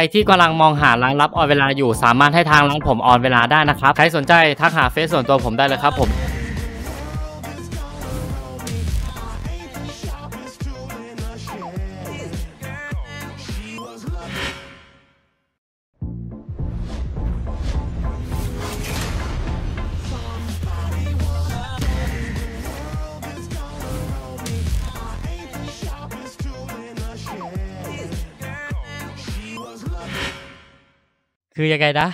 รที่กำลังมองหาร้านรับออนเวลาอยู่ สามารถให้ทางร้านผมออนเวลาได้นะครับ ใครสนใจทักหาเฟซส่วนตัวผมได้เลยครับผม คือยังไงนะ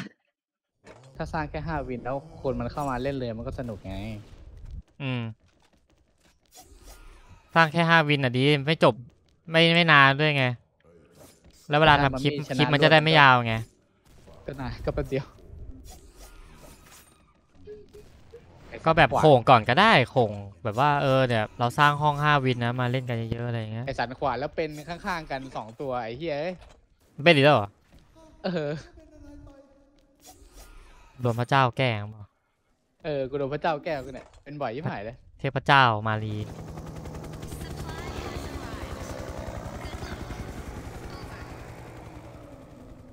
ถ้าสร้างแค่ห้าวินแล้วคนมันเข้ามาเล่นเลยมันก็สนุกไง อืม สร้างแค่ห้าวินอะดีไม่จบไม่ไม่นานด้วยไง แล้วเวลาทำคลิปคลิปมันจะได้ไม่ยาวไง ก็นายก็แป๊บเดียว ก็แบบโข่งก่อนก็ได้โข่งแบบว่าเออเนี่ยเราสร้างห้องห้าวินนะมาเล่นกันเยอะๆอะไรอย่างเงี้ยไอสันขวานแล้วเป็นข้างๆกันสองตัวไอ้เหี้ยเอ้ยไม่ดีแล้วเหรอเออ โดนพระเจ้าแกล้งเปล่าเออ กูโดนพระเจ้าแก้วกูเนี่ย เป็นบ่อยยิ่หายเลย เทพเจ้ามารี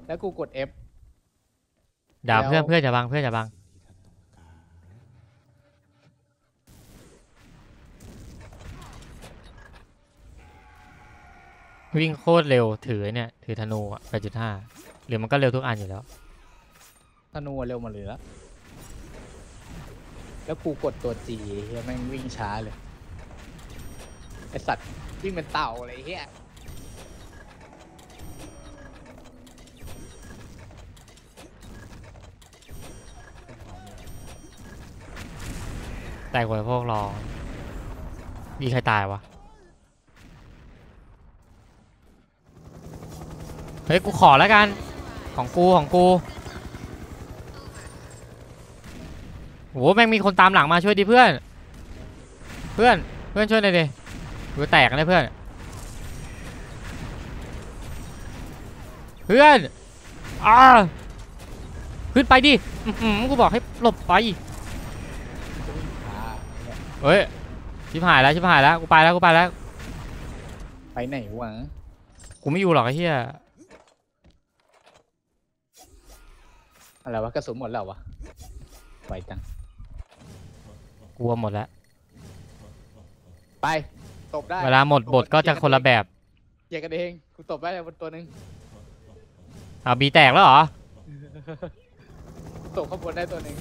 แล้วกูกด F ด่าแล้วเพื่อนเพื่อนจะบังเพื่อนจะบัง วิ่งโคตรเร็วถือไอ้เนี่ย ถือธนูอะ8.5หรือมันก็เร็วทุกอันอยู่แล้ว ธนูเร็วหมาเลยแล้ว แล้วกูกดตัว G เฮียแม่งวิ่งช้าเลย ไอสัตว์วิ่งเป็นเต่าอะไรเฮียแต่กว่าพวกรอมีใครตายวะ เฮ้ย กูขอแล้วกัน ของกู ของกู โหแม่งมีคนตามหลังมาช่วยดิเพื่อน เพื่อนเพื่อนช่วยหน่อยดิกูแตกนะเพื่อน เพื่อนอ่าขึ้นไปดิอื้อหือกูบอกให้หลบไปวิ่งช้าเนี่ยเฮ้ยชิบหายแล้วชิบหายแล้วกูไปแล้วกูไปแล้ว ไปไหนวะกูไม่อยู่หรอกไอ้เหี้ยอะไรวะกระสุนหมดแล้ววะไวจัง กลัวหมดแล้ว ไปตบได้เวลาหมดบทก็จะคนละแบบเหยียดกันเองกูตบได้บนตัวหนึ่งเอาบีแตกแล้วเหรอตบข้างบนได้ตัวหนึ่ง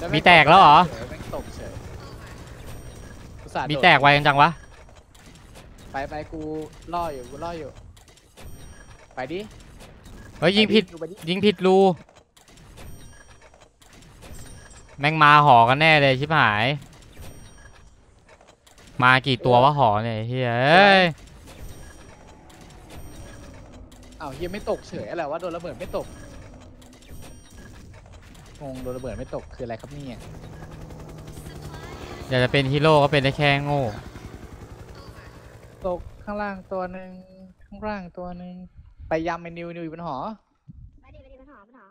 ล้วมีแตกแล้วเหรอ แม่งตบเฉยอุตส่าห์บีโดดแตกไวกันจังวะ ไปไปกูล่ออยู่กูล่ออยู่ ไปดิ เฮ้ยยิงผิดไปดิยิงผิดรู แม่งมาหอกันแน่เลยชิบหาย มากี่ตัววะหอเนี่ยไอ้เฮ้ยเอ้ยอ้าวเฮียไม่ตกเฉยอะไรวะโดนระเบิดไม่ตกงงโดนระเบิดไม่ตกคืออะไรครับเนี่ยอยากจะเป็นฮีโร่ก็เป็นได้แค่โง่ตกข้างล่างตัวหนึ่งข้างล่างตัวหนึ่งไปยำไอ้นิวนิวอยู่บนหอไปดิไปดิปัญหาปัญหา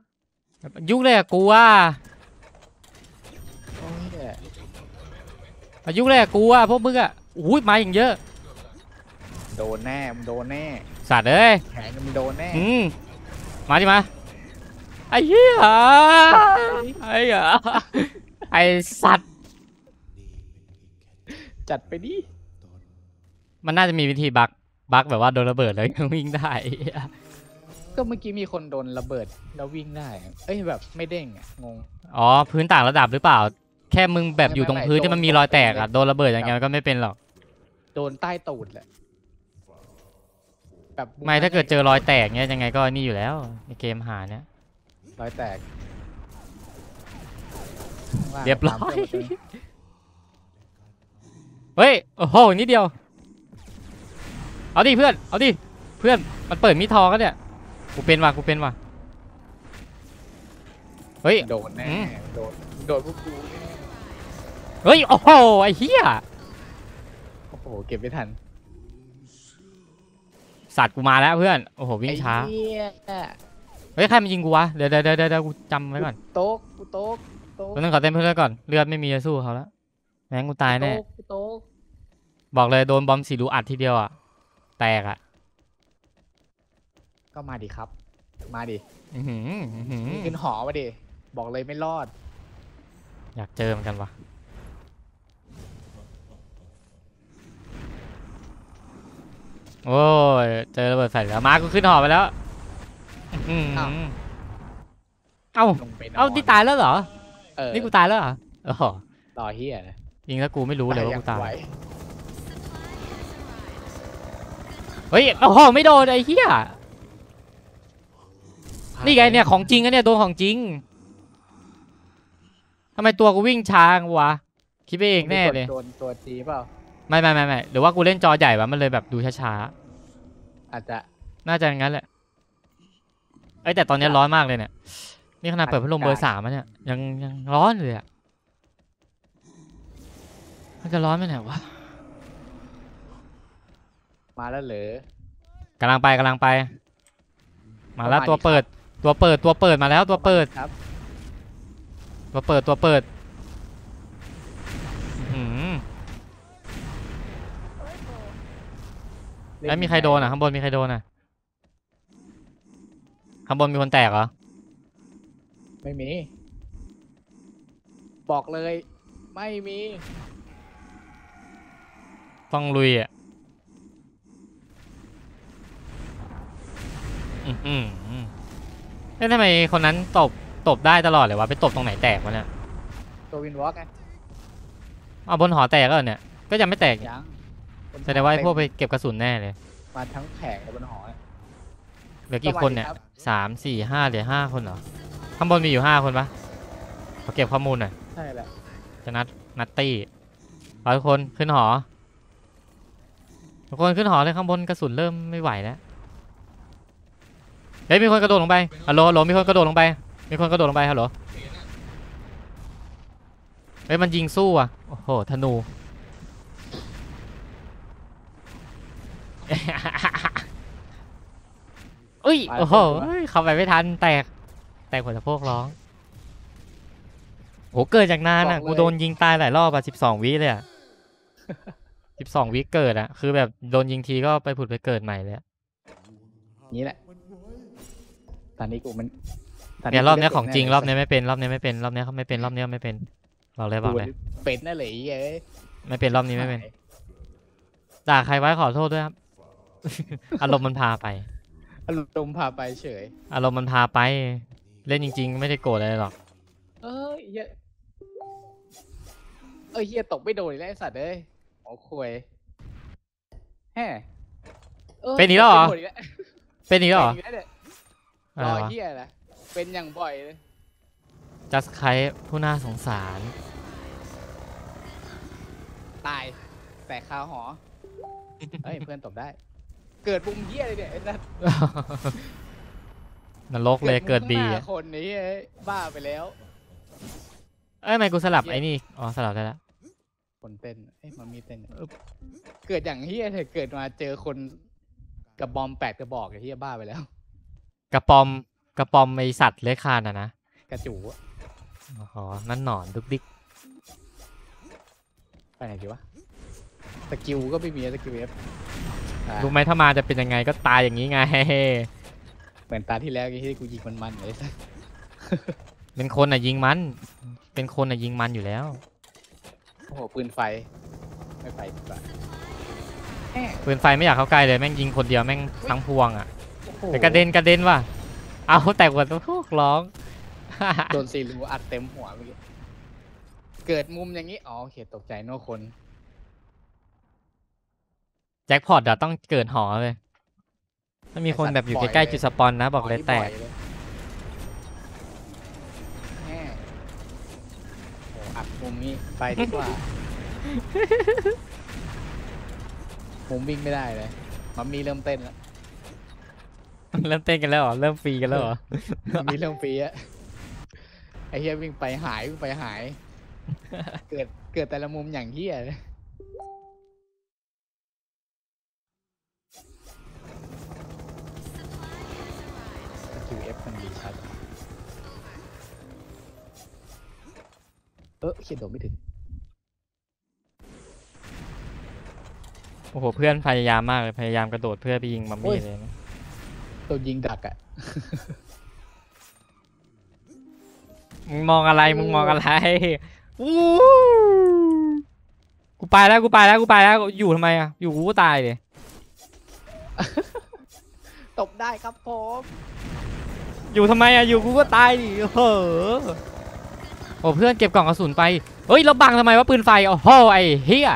ยุ่งเลยอะกูว่าโอ้ยเหี้ยมายุ่งเลยอะกูว่าพวกมึงอะอุ้ยมาอย่างเยอะ โดนแน่มึงโดนแน่สัตว์เอ้ยแขนมึงโดนแน่อืมมาดิมาไอ้เหี้ยไอ้เหี้ยไอ้สัตว์จัดไปดิมันน่าจะมีวิธีบักบักแบบว่าโดนระเบิดแล้วยังวิ่งได้ก็เมื่อกี้มีคนโดนระเบิดแล้ววิ่งได้อะเอ้ยแบบไม่เด้งอะงง อ๋อพื้นต่างระดับหรือเปล่า แค่มึงแบบไม่อยู่ตรงไม่พื้นโดนที่มันมีรอยแตกโดอะนโดนระเบิดอย่างเงี้ยมันก็ไม่เป็นหรอกโดนใต้ตูดแหละแบบไม่ถ้าเกิดเจอรอยแตกเงี้ยยังไงก็นี่อยู่แล้วในเกมหาเนี้ยรอยแตกข้างล่างเรียบร้อยตามเพื่นมาเฮ้ยโอ้โหนิดเดียว เอาดิเพื่อนเอาดิเพื่อนมันเปิดมีดทองก็เนี่ยกูเป็นว่ะกูเป็นว่ะเฮ้ยโดนแน่อืมโดนโดนพวกกูแน่ เฮ้ย โอ้โห ไอ้เหี้ย โอ้โห เก็บไม่ทันสัตว์กูมาแล้วเพื่อน โอ้โห วิ่งช้า ไอ้เหี้ยเฮ้ย ใครมันยิงกูวะ เดี๋ยวเดี๋ยวเดี๋ยวเดี๋ยวกูจำไว้ก่อนโต๊กกูโต๊กโต๊กตอนนึงขอเต้นเพื่อนก่อน เลือดไม่มีจะสู้เขาแล้วแม่งกูตายแน่ โต๊กกูโต๊กบอกเลยโดนบอมสีรูอัดทีเดียวอะ แตกอะ ก็มาดิครับ มาดิอื้อหืออื้อหือขึ้นหอมาดิ บอกเลยไม่รอด อยากเจอเหมือนกันวะ โอ้ยเจอระเบิดใส่แล้วมากูขึ้นหอไปแล้วอื้อหืออ้าวเอ้าลงไปนอนเอ้านี่ตายแล้วเหรอ เออนี่กูตายแล้วเหรอโอ้โหรอเฮียนะจริงแล้วกูไม่รู้เลยว่ากูตายไวเฮ้ยโอ้โหไม่โดนไอ้เหี้ย นี่ไงเนี่ยของจริงอะเนี่ยโดนของจริงทำไมตัวกูวิ่งช้างวะ คิดไปเองแน่เลย โดนตัวจีเปล่า ไม่ไม่ไม่ไม่หรือว่ากูเล่นจอใหญ่วะมันเลยแบบดูช้าอาจจะๆ น่าจะอย่างนั้นแหละเอ้ยแต่ตอนนี้ร้อนมากเลยเนี่ย นี่ขนาดเปิดพัดลมเบอร์สามอะเนี่ยยังยังร้อนเลยอะมันจะร้อนไหมเนี่ยวะมาแล้วเหรอกำลังไปกำลังไป มาแล้วประมาณตัวนี้เปิด ตัวเปิดตัวเปิดมาแล้วตัวเปิด ครับตัวเปิดตัวเปิดอื้อหือ โอ้ยโห ไอ้ยมีใครโดนอะข้างบนมีใครโดนอะข้างบนมีคนแตกเหรอไม่มี บอกเลย ไม่มี ต้องลุยอะอือหือเอ้ยทำไมคนนั้นตบตบได้ตลอดเลยวะไปตบตรงไหนแตกวะเนี่ยตัววินวอล์กไงเอาบนหอแตกแล้วเหรอเนี่ย ก็ยังไม่แตกยัง แสดงว่าไอ้พวกไปเก็บกระสุนแน่เลยมาทั้งแผงเลยบนหอเนี่ย เหลือกี่คนเนี่ยสวัสดีรับ สามสี่ห้าเหลือห้าคนเหรอข้างบนมีอยู่ห้าคนปะขอเก็บข้อมูลหน่อยใช่แหละจะนัดนัดตี้ร้อยคนขึ้นหอทุกคนขึ้นหอเลยข้างบนกระสุนเริ่มไม่ไหวแล้วเฮ้ยมีคนกระโดดลงไปฮัลโหลฮัลโหลมีคนกระโดดลงไป มีคนกระโดดลงไปฮัลโหลเฮ้ยมันยิงสู้อะโอ้โหธนู อุ้ย โอ้โหเฮ้ยเข้าไปไม่ทัน แตก แตกหัวสะโพกร้อง โห เกิดจากนานอะ กูโดนยิงตายหลายรอบอะสิบสองวิเลยอะสิบสองวิเกิดอะ คือแบบโดนยิงทีก็ไปผุดไปเกิดใหม่เลยอะนี้แหละ ตอนนี้กูมันตเนี่ยรอบเนี้ยกูของจริงแน่รอบเนี้ยไม่เป็นรอบเนี้ยไม่เป็นรอบเนี้ยเขาไม่เป็นรอบเนี้ยไม่เป็นบอกเลยบอกเลยกูเป็นนั่นเลยไอ้เอ้ยไม่เป็นรอบนี้ไม่เป็น ด่าใครไว้ขอโทษด้วยครับ อารมณ์มันพาไป อารมณ์พาไปเฉย อารมณ์มันพาไป เล่นจริง ๆ ไม่ได้โกรธอะไรหรอก เอ้ยเฮียเอ้ยเฮียตกไม่โดนอีกแล้วไอ้สัตว์เอ้ยโอ้ควยแฮ่อ้ยเป็นอีกแล้วเหรอตกไม่โดนกแล้วเป็นอีกแล้วเหรอ เป็นอีกแล้วเนี่ยอะรไรอวะเฮียนะเป็นอย่างบ่อยเลย just ใครผู้น่าสงสาร ตายแต่คาหอ เฮ้ย เพื่อนตบได้ เกิดมุมเฮียเลยเนี่ยไอ้สัตว์นรกเลยเกิดมุมบีข้างหอะน้าคนนี้เอ้ยบ้าไปแล้ว เอ้ยทำไมกูสลับไอ้นี่ อ๋อ สลับได้แล้วคนเต้นเอ้ยมันมีเต้นอึ๊บเกิดอย่างเฮียเถอะเกิดมาเจอคนกับบอมแปดกระบอกไอ้เฮียบ้าไปแล้ว กระปอม กระปอมไอสัตว์เลื้อยคลานอะนะ กระจูอะอ๋อ นั่นหนอนดุกดิกไปไหนดีวะ skill ก็ไม่มี skill F อะ รู้ไหมถ้ามาจะเป็นยังไงก็ตายอย่างนี้ไงเหมือนตาที่แล้วที่กูยิงมันมันๆเลยสัสเป็นคนอะยิงมัน เป็นคนอะยิงมันอยู่แล้ว โอ้โหปืนไฟ ไม่ไปดีกว่าแหมปืนไฟไม่อยากเข้าใกล้เลยแม่งยิงคนเดียวแม่งทั้งพวงอะโอ้โหไปกระเด็นกระเด็นว่ะ เอาแต่หัวตัวพวกร้อง โดนซีรูอัดเต็มหัวเมื่อกี้ เกิดมุมอย่างนี้ อ๋อโอเคตกใจโน่คน แจ็คพอตอะต้องเกิดหอเลยถ้ามีคนแบบอยู่ใกล้ๆจุดสปอนนะบอกเลยแตกแหมโอ้อัดมุมนี้ไปดีกว่ามุมวิ่งไม่ได้เลยมัมมี่เริ่มเต้นแล้วเริ่มเต้นกันแล้วเหรอเริ่มฟรีกันแล้วเหรอมัมมี่เริ่มฟรีอะไอ้เฮียวิ่งไปหายวิ่งไปหาย เกิดเกิดแต่ละมุมอย่างเฮียเลย คิวเอฟมันดีชัด เออเขียนโดดไม่ถึง โอ้โห เพื่อนพยายามมากเลย พยายามกระโดดเพื่อไปยิงมัมมี่เลยนะตัวยิงดักอะมึงมองอะไร มึงมองอะไรอู้กูไปแล้ว กูไปแล้ว กูไปแล้ว อยู่ทำไมอะ อยู่กูก็ตายเลย ตบได้ครับผม อยู่ทำไมอะอยู่กูก็ตายดิโอ้โหโอ้เพื่อนเก็บกล่องกระสุนไปเฮ้ยแล้วบังทำไมวะปืนไฟโอ้โหไอ้เฮีย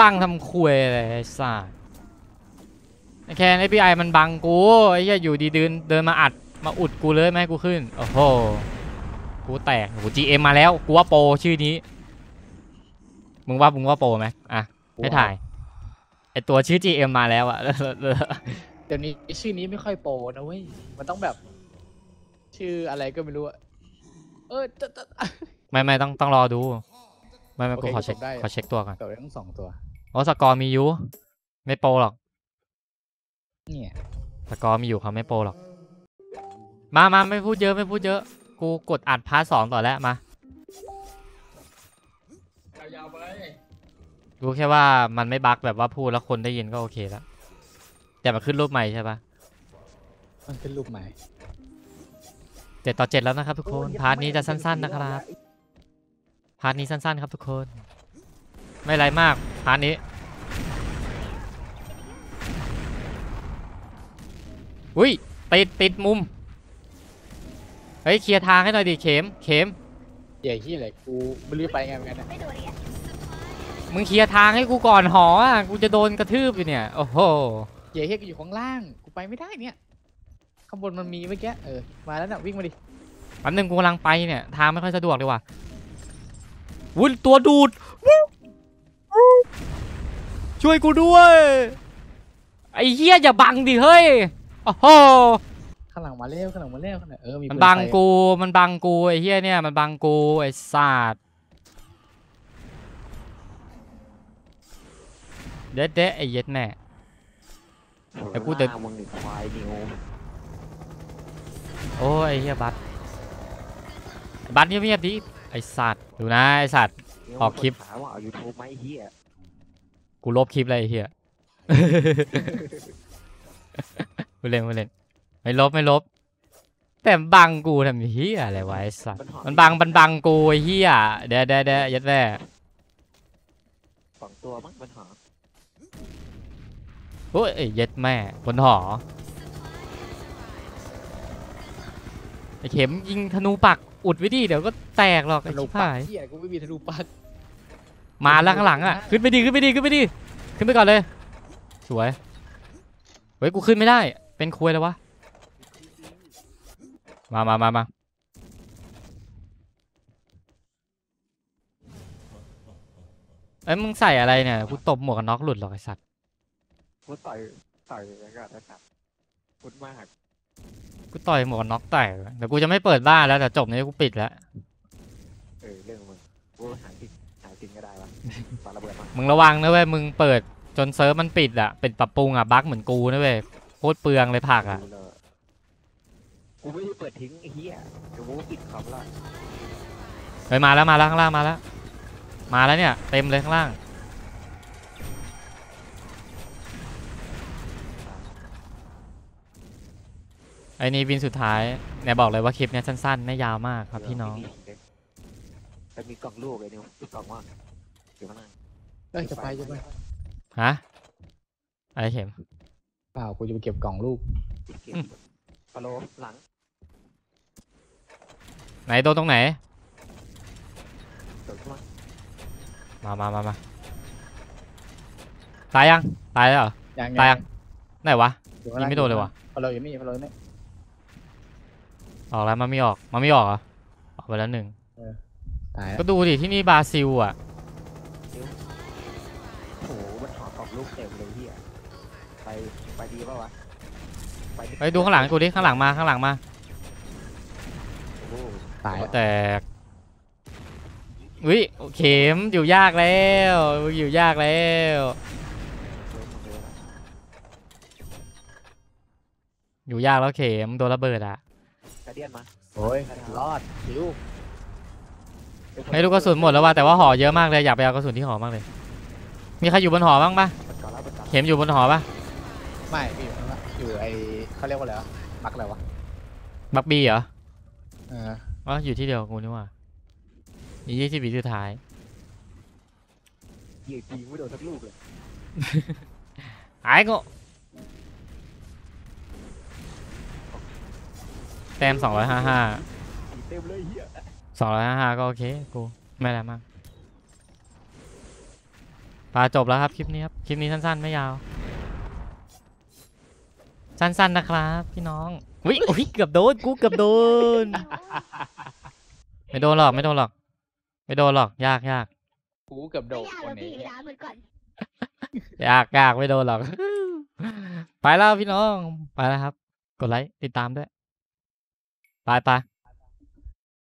บังทำคุยอะไรไอ้สัสไอ้แคนไอพีไอมันบังกูไอ้เหี้ยอยู่ดีเดินเดินมาอัดมาอุดกูเลยไม่ให้กูขึ้นโอ้โหกูแตกโอ้โห GM มาแล้วกูว่าโปรชื่อนี้มึงว่ามึงว่าโปรไหมอะให้ถ่ายไอตัวชื่อ GM มาแล้วอะเดี๋ยวนี้ชื่อนี้ไม่ค่อยโปรนะเว้ยมันต้องแบบ ชื่ออะไรก็ไม่รู้อะเออจะจะ ไม่ไม่ต้องต้องรอดู ไม่ไม่โอกูเคขอเช็คผมได้ ขอเช็คตัวก่อนตัวได้ทั้งสองตัว โอ้สกอร์มีอยู่ไม่ pro หรอกเนี่ย สกอร์มีอยู่เขาไม่ pro หรอก มามาไม่พูดเยอะไม่พูดเยอะ กูกดอัด part สองต่อแล้วมา ยาวๆไปรู้แค่ว่ามันไม่ bug แบบว่าพูดแล้วคนได้ยินก็โอเคแล้วแต่มันขึ้นรูปใหม่ใช่ปะมันเป็นรูปใหม่ เจ็ดต่อเจ็ดแล้วนะครับทุกคน part นี้จะสั้น ๆนะครับ part นี้สั้นๆครับทุกคน ไม่ไรมาก part นี้ อุ้ยติดติดมุม เฮ้ย clear ทางให้หน่อยดิเข็ม เข็มใหญ่ที่อะไรกูไม่รู้จะไปไงเหมือนกันนะไม่โดนอีกอะมึงเคลียร์ทางให้กูก่อนหออะ กูจะโดนกระทืบอยู่เนี่ย โอ้โหใหญ่ที่กูอยู่ข้างล่าง กูไปไม่ได้เนี่ย ข้างบนมันมีเมื่อกี้เออมาแล้วน่ะวิ่งมาดิแป๊บนึงกูกำลังไปเนี่ยทางไม่ค่อยสะดวกเลยว่ะวุ้นตัวดูดวู้วู้ช่วยกูด้วยไอ้เหี้ยอย่าบังดิเฮ้ยโอ้โหข้างหลังมาเร็วข้างหลังมาเร็วข้างหลังเออมีมันปืบังไฟกูมันบังกูไอ้เหี้ยเนี่ยมันบังกูไอ้สัตว์เด็ดเด็ดไอ้เย็ดแน่เดี๋ยวกูเดินหามึงนี่ควายนิว โอ้ยไอ้เหี้ยบัตบัตเงียบๆดิไอ้สัตว์ดูนะไอ้สัตว์นิวออกคลิปถามว่าเอายูทูบไหมไอ้เฮียกูลบคลิปเลยไอ้เหี้ยกูเล่นกูเล่นไม่ลบไม่ลบ แต่บังกูทำเหี้ยอะไรวะไอ้สัตว์หอมันบังมันบังกูไอ้เหี้ยเดี๋ยวเดี๋ยวเดี๋ยวยัดแม่สองตัวมั้งมันหอโอ้ยไอ้ยัดแม่บนหอ ไอ้เข็มยิงธนูปักอุดไว้ดิเดี๋ยวก็แตกหรอกธไอ้นูชิบปักหาย เหี้ยกูไม่มีธนูปักมาแล้วข้างหลังอะขึ้นไปดิขึ้นไปดิขึ้นไปดิขึ้นไปก่อนเลย สวยเฮ้ยกูขึ้นไม่ได้ เป็นคุยแล้ววะมามามามาเอ้ยมึงใส่อะไรเนี่ยกูตบหมวกกันน็อกหลุดหรอกไอ้สัตว์กูต่อยต่อยแล้วก็นะครับพูดมาก กูต่อยหมวกกันน็อกแตกเดี๋ยวกูจะไม่เปิดบ้านแล้วแต่จบนี้กูปิดแล้ว เออเรื่องมึงกูหาจริงหาจริงก็ได้วะปาระเบิดมามึงระวังนะเว้ย มึงเปิดจนเซิร์ฟมันปิดอะปิดปรับปรุงอะบั๊กเหมือนกูนะเว้ย โคตรเปลืองเลยผักอะกูเลยกูไม่ได้เปิดทิ้งไอ้เฮียเดี๋ยวกูปิดคอมละเฮ้ยมาแล้วมาแล้วข้างล่างมาแล้ว มาแล้วเนี่ย เต็มเลยข้างล่าง ไอ้นี่วินสุดท้ายเนี่ยบอกเลยว่าคลิปเนี้ยสั้นๆ ไม่ยาวมากครับพี่น้องแต่มีกล่องลูกไอ้นิวมีกล่องว่าอยู่ข้างหน้าเอ้ยจะไปจะไปฮะอะไรเข็มเปล่ากูจะไปเก็บกล่องลูกเก็บฟาโลหลัง ไหนโดนตรงไหนเกิดขึ้นมามามามามาตายยัง ตายแล้วเหรอยังตายยังไหนวะอยู่ข้างยิงไม่โดนเลยวะ พอเราอยู่นี่พอเราอยู่นี่ ออกแล้วมันไม่ออกมันไม่ออกเหรอออกไปแล้วหนึ่งตายแล้วก็ดูดิที่นี่บราซิลอะโอ้โหมันหอกล่องลูกเต็มเลยเฮียไปไปดีป่าวะไปดิไปดูข้างหลังกูดิข้างหลังมาข้างหลังมาโอ้โหตายแล้วแตกอุ้ยเข็มอยู่ยากแล้วอยู่ยากแล้วเยอะหมดเลยอะอยู่ยากแล้วเข็มโดนระเบิดอะกระ เดียนมาโอ้ยรอดชิวไม่รู้กระสุนหมดแล้วว่ะแต่ว่าหอเยอะมากเลยอยากไปเอากระสุนที่หอมากเลย มีใครอยู่บนหอบ้างปะเปิดก่อนแล้วเปิดก่อนเข็มอยู่บนหอปะไม่พี่อยู่ข้างล่างอยู่ไอ้เขาเรียกว่าอะไรวะบักอะไรวะบักบีเหรอเอออ๋ออยู่ที่เดียวกับกูนี่หว่าอียี่สิบวิสุดท้ายเหยียดจริงไม่โดนสักลูกเลยไอ้กู แต้มสองร้อยห้าห้าเต็มเลยเฮียสองร้อยห้าห้าก็โอเคกูไม่อะไรมากปลาจบแล้วครับคลิปนี้ครับคลิปนี้สั้นๆไม่ยาว สั้นๆนะครับพี่น้องวิโอ้ยเกือบโดนกูเกือบโดนไม่โดนหรอกไม่โดนหรอก ไม่โดนหรอกยากยากกูเกือบโดไม่ดอยากวัเรานผีนี้น้ำเหมือนก่อนยากยากไม่โดนหรอก ไปแล้วพี่น้อง ไปแล้วครับ กดไลค์ติดตามด้วย ไปไป